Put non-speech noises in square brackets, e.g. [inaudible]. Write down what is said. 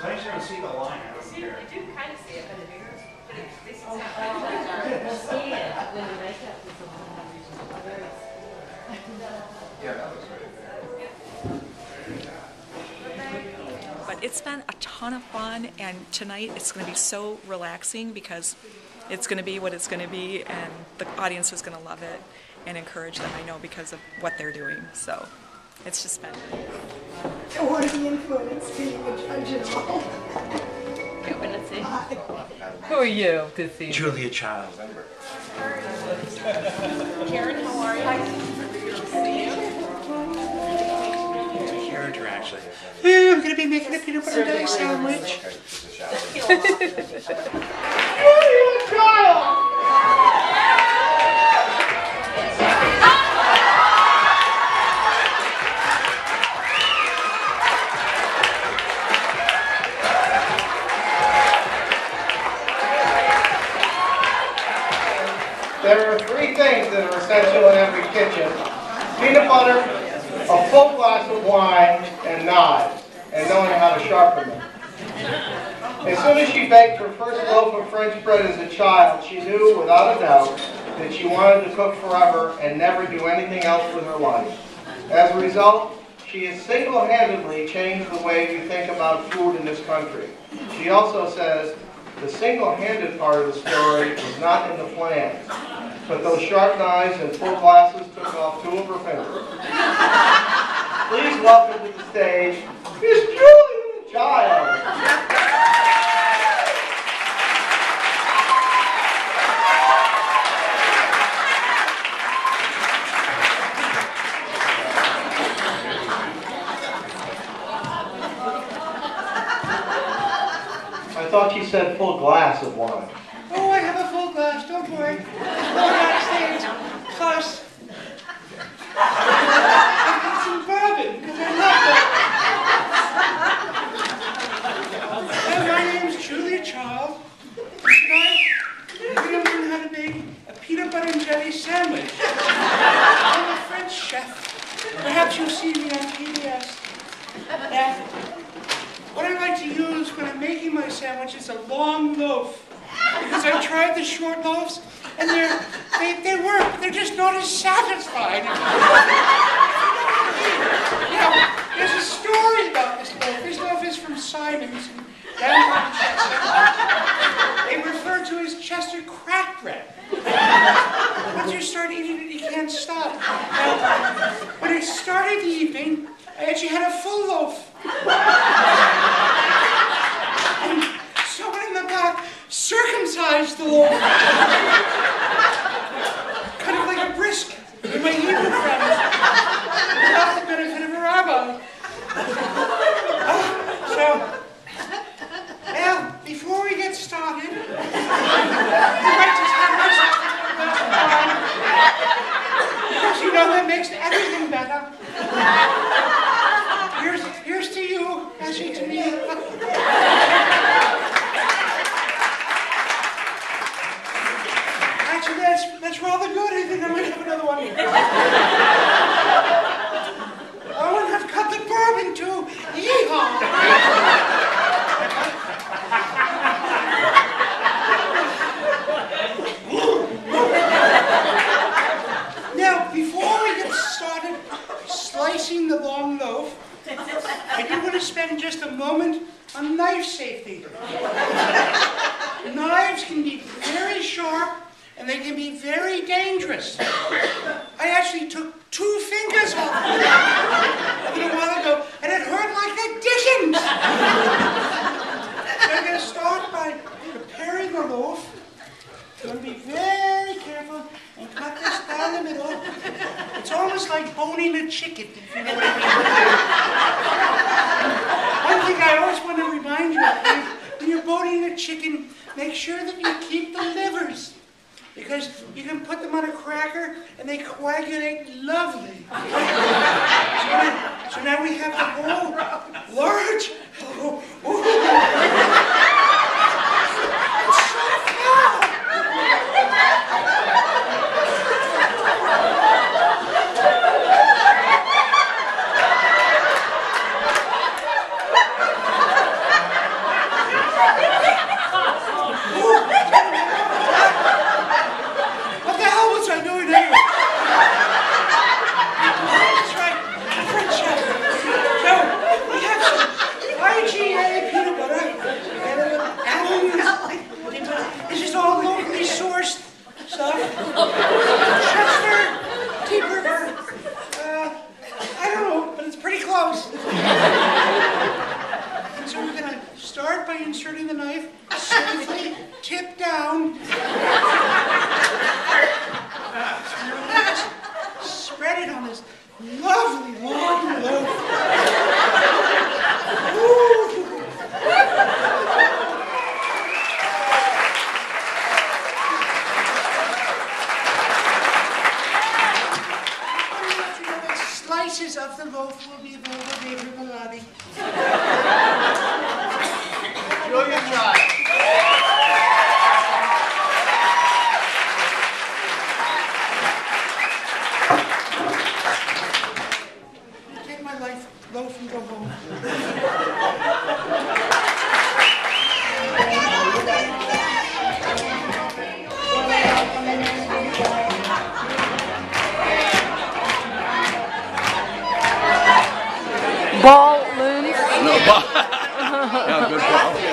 So I just want to see the line out See, here. you do kind of see it, but it- but it- this is Oh, how. Oh, you see it when you make up for someone. Very Yeah, that looks right But it's been a ton of fun, and tonight it's going to be so relaxing because it's going to be what it's going to be, and the audience is going to love it and encourage them. I know because of what they're doing. So it's just been. Don't want to be influenced being a judge at all. Who are you to see? Julia Child. Karen, how are you? Hi. Character, actually. Ooh, I'm gonna be making a peanut butter and jelly sandwich. [laughs] things that are essential in every kitchen. Peanut butter, a full glass of wine, and knives, and knowing how to sharpen them. As soon as she baked her first loaf of French bread as a child, she knew without a doubt that she wanted to cook forever and never do anything else with her life. As a result, she has single-handedly changed the way we think about food in this country. She also says, the single-handed part of the story was not in the plan, but those sharp knives and full glasses took off two of her fingers. Please welcome to the stage, Miss Julia Child. I thought you said full glass of wine. Oh, I have a full glass, don't worry. I've got some bourbon, because I love it. And my name's Julia Child. Tonight, we're going to learn how to make a peanut butter and jelly sandwich. I'm a French chef. Perhaps you'll see me on PBS. Now, what I like to use when I'm making my sandwich is a long loaf. Because I tried the short loaves, and they're, they, they work. They're just not as satisfying. now, there's a story about this loaf. This loaf is from Simon's Chester. They refer to as Chester crack bread. Once you start eating it, you can't stop. When it started the evening, I actually had a full loaf. And someone in the back circumcised the loaf. kind of like a brisk in my Hebrew friends. Without the benefit of a rabbi. Uh, so, well, before we get started, I might just have myself a glass of wine. Because you know that makes everything better. Here's, here's to you, Ashley, to me. Actually, that's, that's rather good. I think I might have another one. oh, and I've got the bourbon too. Yeehaw! now, before we get started slicing the long loaf, I do want to spend just a moment on knife safety. Knives can be very sharp and they can be very dangerous. I actually took two fingers off a little while ago and it hurt like the dickens. so I'm going to start by preparing the loaf. I'm going to be very careful and cut this down the middle. It's like boning a chicken, if you know what I mean. One thing I always want to remind you of is when you're boning a chicken, make sure that you keep the livers. Because you can put them on a cracker and they coagulate lovely. So now, so now we have the whole large. The and votes will be available later in the lobby. Ball loons? [laughs] No, ball. yeah, good ball.